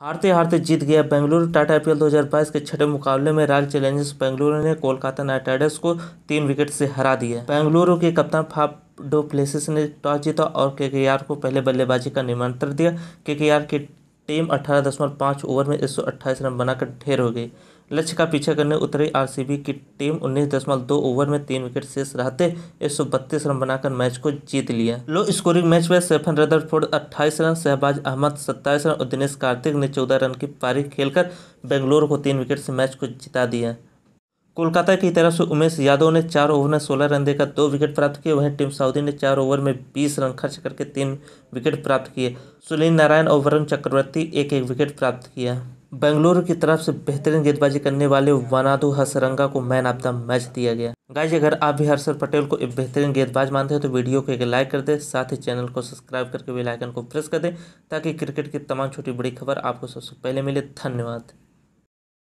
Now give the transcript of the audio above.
हारते हारते जीत गया बेंगलुरु। टाटा आईपीएल 2022 के छठे मुकाबले में रॉयल चैलेंजर्स बेंगलुरु ने कोलकाता नाइट राइडर्स को तीन विकेट से हरा दिया। बेंगलुरु के कप्तान फाप डो प्लेसिस ने टॉस जीता और केकेआर को पहले बल्लेबाजी का निमंत्रण दिया। केकेआर की टीम अठारह दशमलव पाँच ओवर में एक सौ अट्ठाईस रन बनाकर ढेर हो गई। लक्ष्य का पीछा करने उतरी आरसीबी की टीम उन्नीस दशमलव दो ओवर में तीन विकेट शेष रहते एक सौ बत्तीस रन बनाकर मैच को जीत लिया। लो स्कोरिंग मैच में सेफन रदरफोर्ड अट्ठाईस रन, शहबाज अहमद सत्ताईस रन और दिनेश कार्तिक ने चौदह रन की पारी खेलकर बेंगलोर को तीन विकेट से मैच को जिता दिया। कोलकाता की तरफ़ से उमेश यादव ने चार ओवर में सोलह रन देकर दो विकेट प्राप्त किए। वहीं टीम साउदी ने चार ओवर में बीस रन खर्च करके तीन विकेट प्राप्त किए। सुनील नारायण और वरुण चक्रवर्ती एक एक विकेट प्राप्त किया बेंगलुरु की तरफ़ से बेहतरीन गेंदबाजी करने वाले वनादू हसरंगा को मैन ऑफ़ द मैच दिया गया। गाइज़ अगर आप भी हर्षर पटेल को एक बेहतरीन गेंदबाज मानते हैं तो वीडियो को एक लाइक कर दें, साथ ही चैनल को सब्सक्राइब करके बेल आइकन को प्रेस कर दें, ताकि क्रिकेट की तमाम छोटी बड़ी खबर आपको सबसे पहले मिले। धन्यवाद।